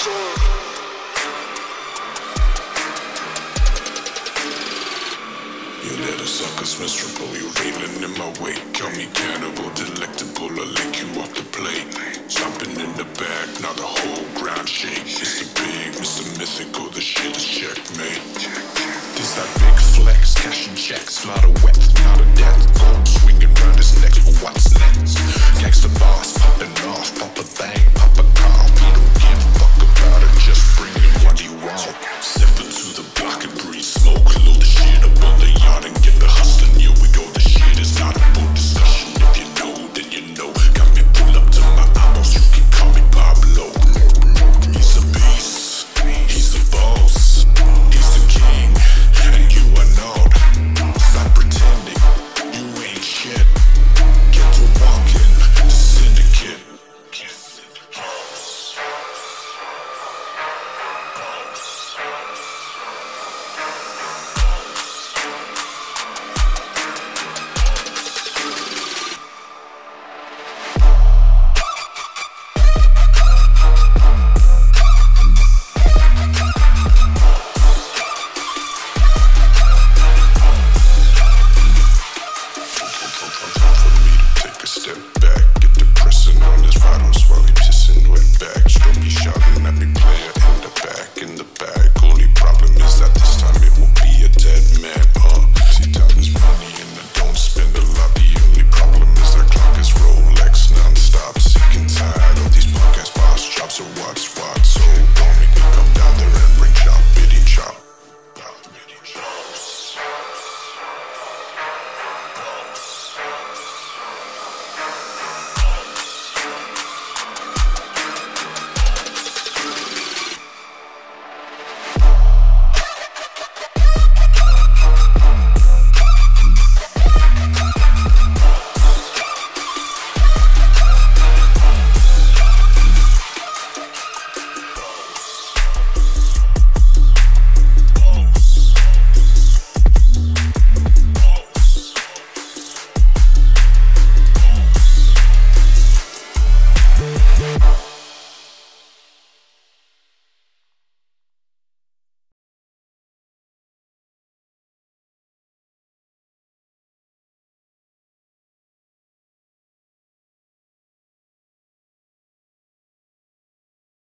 You little suckers miserable, You're reeling in my wake. Call me cannibal,